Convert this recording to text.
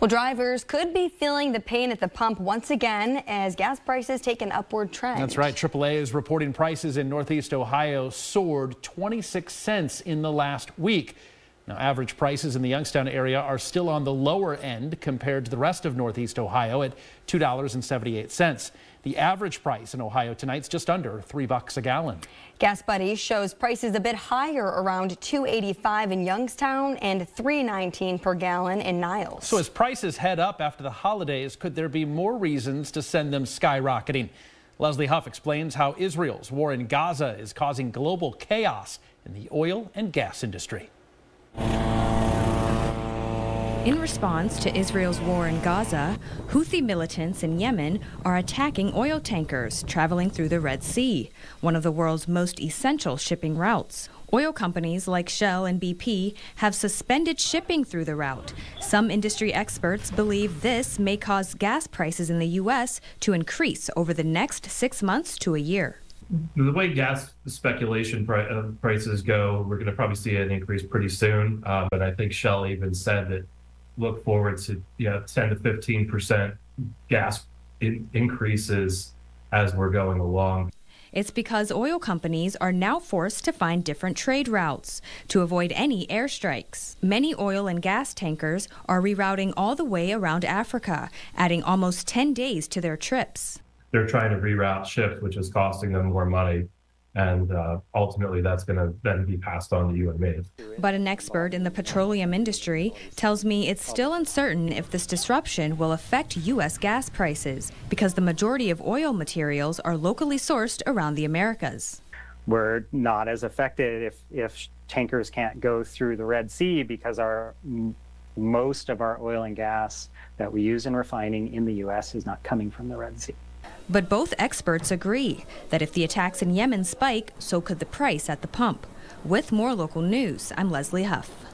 Well, drivers could be feeling the pain at the pump once again as gas prices take an upward trend. That's right. AAA is reporting prices in Northeast Ohio soared 26 cents in the last week. Now, average prices in the Youngstown area are still on the lower end compared to the rest of Northeast Ohio at $2.78. The average price in Ohio tonight is just under three bucks a gallon. Gas Buddy shows prices a bit higher, around 285 in Youngstown and 319 per gallon in Niles. So as prices head up after the holidays, could there be more reasons to send them skyrocketing? Leslie Huff explains how Israel's war in Gaza is causing global chaos in the oil and gas industry. In response to Israel's war in Gaza, Houthi militants in Yemen are attacking oil tankers traveling through the Red Sea, one of the world's most essential shipping routes. Oil companies like Shell and BP have suspended shipping through the route. Some industry experts believe this may cause gas prices in the U.S. to increase over the next six months to a year. The way gas speculation uh, prices go, we're going to probably see an increase pretty soon. Uh, but I think Shell even said that look forward to yeah 10 to 15 percent gas in- increases as we're going along. It's because oil companies are now forced to find different trade routes to avoid any airstrikes. Many oil and gas tankers are rerouting all the way around Africa, adding almost 10 days to their trips. They're trying to reroute ships, which is costing them more money and uh, ultimately that's going to then be passed on to you and me. But an expert in the petroleum industry tells me it's still uncertain if this disruption will affect U.S. gas prices because the majority of oil materials are locally sourced around the Americas. We're not as affected if, if tankers can't go through the Red Sea because our most of our oil and gas that we use in refining in the U.S. is not coming from the Red Sea. But both experts agree that if the attacks in Yemen spike, so could the price at the pump. With more local news, I'm Leslie Huff.